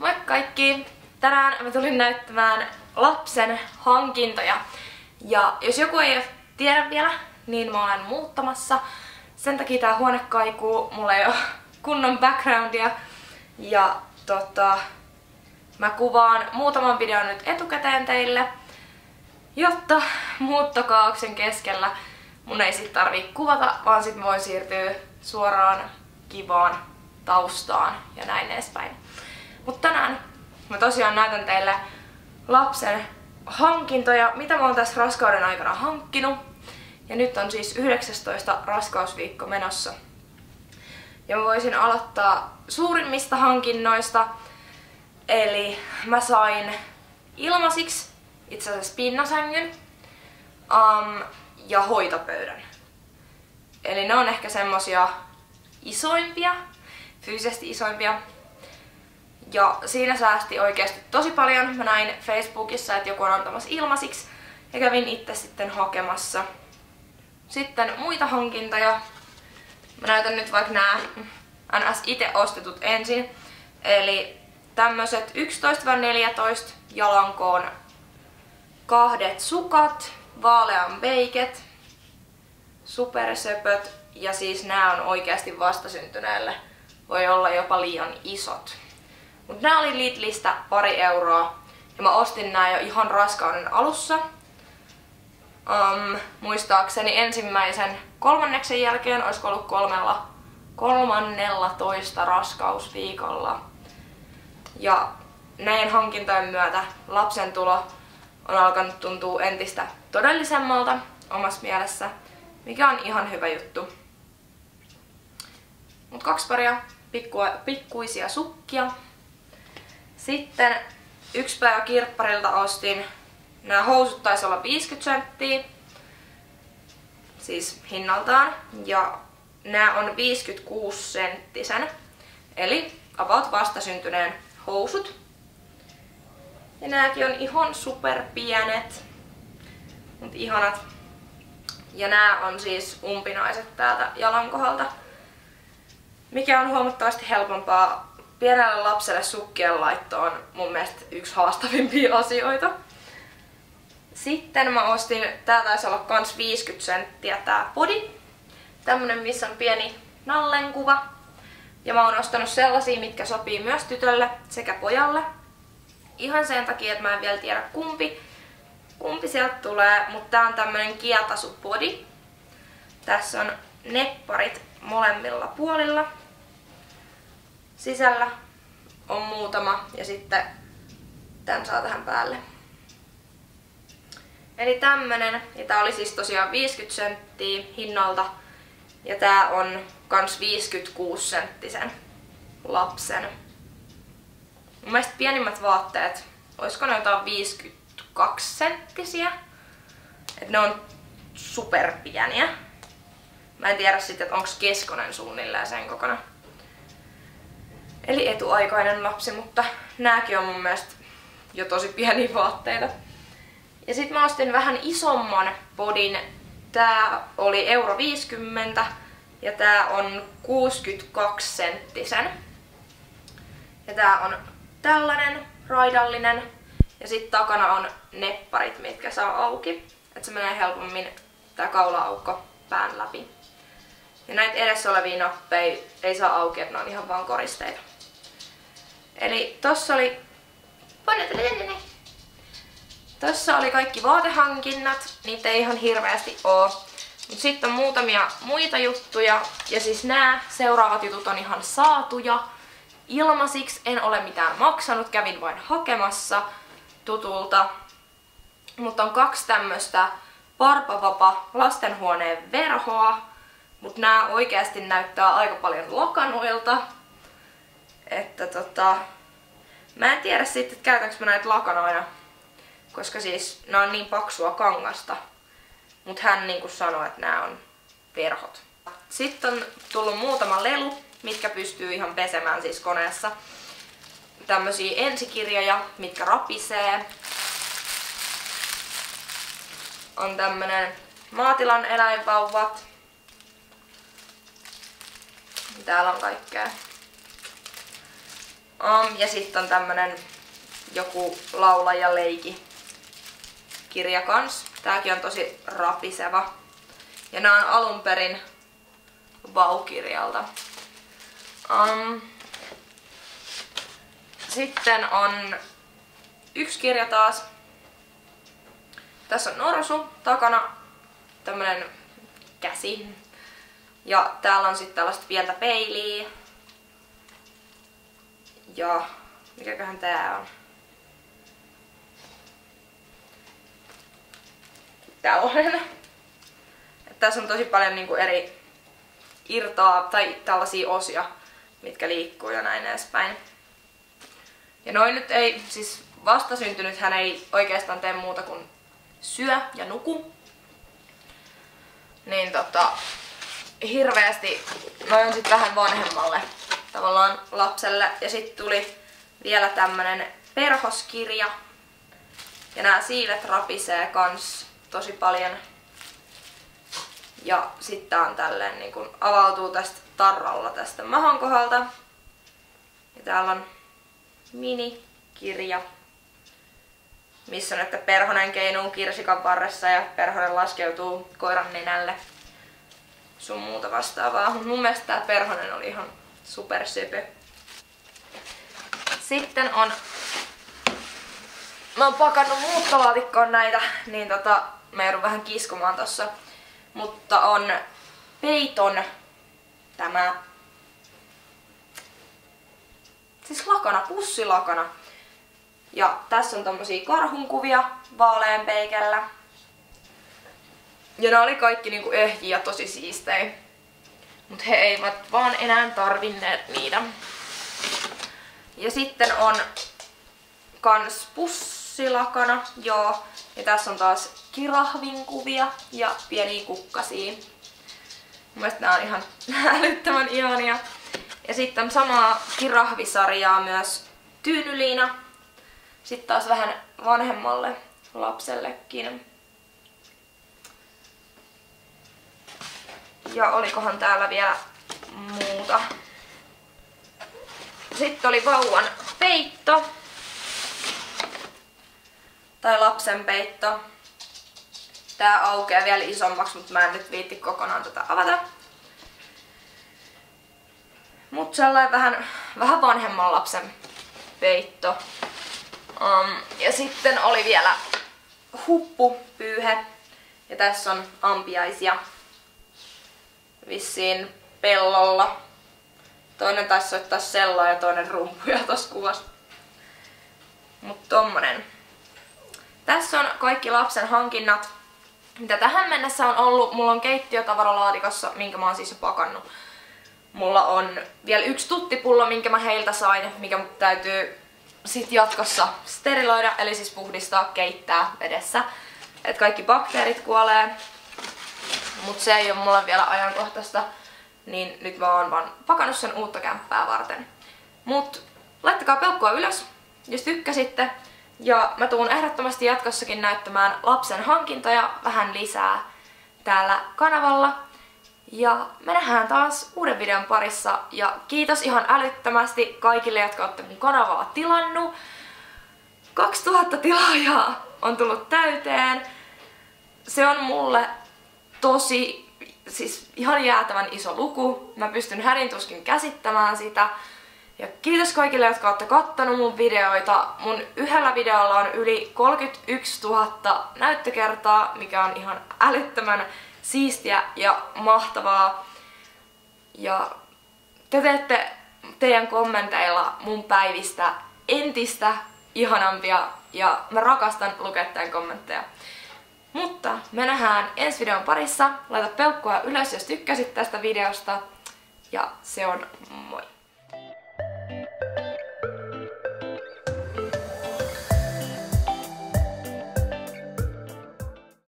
Moi kaikki! Tänään mä tulin näyttämään lapsen hankintoja. Ja jos joku ei tiedä vielä, niin mä olen muuttamassa. Sen takia tää huone kaikuu, mulla ei ole kunnon backgroundia. Ja tota, mä kuvaan muutaman videon nyt etukäteen teille, jotta muuttokaauksen keskellä mun ei sit tarvii kuvata, vaan sit voin siirtyä suoraan kivaan taustaan ja näin edespäin. Mutta tänään mä tosiaan näytän teille lapsen hankintoja, mitä mä oon tässä raskauden aikana hankkinut. Ja nyt on siis 19 raskausviikko menossa. Ja mä voisin aloittaa suurimmista hankinnoista. Eli mä sain ilmasiksi itse asiassa pinnasängyn um, ja hoitopöydän. Eli ne on ehkä semmosia isoimpia, fyysisesti isoimpia. Ja siinä säästi oikeasti tosi paljon. Mä näin Facebookissa, että joku on antamassa ilmasiksi ja kävin itse sitten hakemassa. Sitten muita hankintoja. Mä näytän nyt vaikka nämä NS itse ostetut ensin. Eli tämmöset 11-14 jalankoon kahdet sukat, vaalean beiket, supersöpöt ja siis nämä on oikeasti vastasyntyneelle. Voi olla jopa liian isot. Mut nämä oli Lidlistä pari euroa ja mä ostin nämä jo ihan raskauden alussa. Um, muistaakseni ensimmäisen kolmanneksen jälkeen, olisiko ollut kolmella, kolmannella toista raskausviikolla. Ja näin hankintojen myötä lapsen tulo on alkanut tuntua entistä todellisemmalta omassa mielessä, mikä on ihan hyvä juttu. Mut kaksi paria pikkua, pikkuisia sukkia. Sitten yksi päivä kirpparilta ostin, nämä housut taisi olla 50 senttiä, siis hinnaltaan, ja nämä on 56 senttisen, eli about vastasyntyneen housut. Ja nääkin on ihan super pienet, mutta ihanat. Ja nämä on siis umpinaiset täältä jalan kohdalta, mikä on huomattavasti helpompaa pienelle lapselle sukkien laitto on mun mielestä yksi haastavimpia asioita. Sitten mä ostin, tää taisi olla kans 50 senttiä tää podi. Tämmönen missä on pieni nallenkuva. Ja mä oon ostanut sellaisia, mitkä sopii myös tytölle sekä pojalle. Ihan sen takia, että mä en vielä tiedä kumpi, kumpi sieltä tulee, mutta tää on tämmönen kieltasupodi. Tässä on nepparit molemmilla puolilla sisällä on muutama ja sitten tän saa tähän päälle. Eli tämmönen, ja tää oli siis tosiaan 50 senttiä hinnalta, ja tää on kans 56 senttisen lapsen. Mun mielestä pienimmät vaatteet, olisiko ne jotain 52 senttisiä? Et ne on superpieniä. Mä en tiedä sitten, että onko keskonen suunnilleen sen kokonaan. Eli etuaikainen lapsi, mutta nääkin on mun mielestä jo tosi pieniä vaatteita. Ja sitten mä ostin vähän isomman podin. Tää oli euro 50 ja tää on 62 senttisen. Ja tää on tällainen raidallinen ja sitten takana on nepparit, mitkä saa auki. Että se menee helpommin tää kaula-aukko pään läpi. Ja näitä edessä olevia nappeja ei saa auki, että ne on ihan vaan koristeita. Eli tossa oli... Tossa oli kaikki vaatehankinnat, niitä ei ihan hirveästi oo. Mut sitten on muutamia muita juttuja, ja siis nämä seuraavat jutut on ihan saatuja. Ilmasiksi en ole mitään maksanut, kävin vain hakemassa tutulta. Mutta on kaksi tämmöstä Parpavapa lastenhuoneen verhoa, mutta nämä oikeasti näyttää aika paljon lakanoilta. Tota, mä en tiedä sitten, että käytänkö mä näitä lakanoina, koska siis nämä on niin paksua kangasta. Mutta hän niinku sanoi, että nämä on verhot. Sitten on tullut muutama lelu, mitkä pystyy ihan pesemään siis koneessa. Tämmöisiä ensikirjoja, mitkä rapisee. On tämmönen maatilan eläinvauvat. Täällä on kaikkea Um, ja sitten on tämmönen joku laulaja leiki kirja kans. Tääkin on tosi rapiseva. Ja nämä on alun perin Vau-kirjalta. Um, sitten on yksi kirja taas. Tässä on norsu takana, tämmönen käsi. Ja täällä on sitten tällaista pientä peiliä. Ja mikäköhän tää on? Tällainen. Tässä on tosi paljon niinku eri irtoa tai tällaisia osia, mitkä liikkuu ja näin edespäin. Ja noin nyt ei, siis vastasyntynyt hän ei oikeastaan tee muuta kuin syö ja nuku. Niin tota, hirveästi noin on sit vähän vanhemmalle tavallaan lapselle. Ja sitten tuli vielä tämmönen perhoskirja. Ja nämä siivet rapisee kans tosi paljon. Ja sitten on tälleen niin kun avautuu tästä tarralla tästä mahon kohdalta. Ja täällä on minikirja, missä on, että perhonen keinuu kirsikan varressa ja perhonen laskeutuu koiran nenälle. Sun muuta vastaavaa. Mun mielestä tää perhonen oli ihan super söpö. Sitten on... Mä oon pakannut muuttolaatikkoon näitä, niin tota, mä joudun vähän kiskumaan tossa. Mutta on peiton tämä siis lakana, pussilakana. Ja tässä on tommosia karhunkuvia vaaleanpeikellä. Ja ne oli kaikki niinku ehjiä tosi siistejä. Mut he eivät vaan enää tarvinneet niitä. Ja sitten on kans pussilakana, joo. Ja tässä on taas kirahvin kuvia ja pieniä kukkasia. Mun mielestä nämä on ihan älyttömän ihania. Ja sitten samaa kirahvisarjaa myös Tyynyliina. Sitten taas vähän vanhemmalle lapsellekin. Ja olikohan täällä vielä muuta. Sitten oli vauvan peitto. Tai lapsen peitto. Tää aukeaa vielä isommaksi, mutta mä en nyt viitti kokonaan tätä avata. Mut sellainen vähän, vähän vanhemman lapsen peitto. Um, ja sitten oli vielä huppupyyhe. Ja tässä on ampiaisia vissiin pellolla. Toinen taisi soittaa selloa ja toinen rumpuja tossa kuvassa. Mut tommonen. Tässä on kaikki lapsen hankinnat, mitä tähän mennessä on ollut. Mulla on keittiötavaralaatikossa, minkä mä oon siis jo pakannut. Mulla on vielä yksi tuttipullo, minkä mä heiltä sain, mikä mut täytyy sit jatkossa steriloida, eli siis puhdistaa, keittää vedessä. Et kaikki bakteerit kuolee. Mut se ei ole mulla vielä ajankohtaista, niin nyt mä oon vaan pakannut sen uutta kämppää varten. Mut laittakaa peukkua ylös, jos tykkäsitte. Ja mä tuun ehdottomasti jatkossakin näyttämään lapsen hankintoja vähän lisää täällä kanavalla. Ja me nähdään taas uuden videon parissa ja kiitos ihan älyttömästi kaikille, jotka olette mun kanavaa tilannut. 2000 tilaajaa on tullut täyteen. Se on mulle tosi, siis ihan jäätävän iso luku. Mä pystyn härintuskin käsittämään sitä. Ja kiitos kaikille, jotka olette kattonut mun videoita. Mun yhdellä videolla on yli 31 000 näyttökertaa, mikä on ihan älyttömän siistiä ja mahtavaa. Ja te teette teidän kommenteilla mun päivistä entistä ihanampia ja mä rakastan lukea teidän kommentteja. Mutta me nähdään ensi videon parissa. Laita peukkua ylös, jos tykkäsit tästä videosta. Ja se on moi!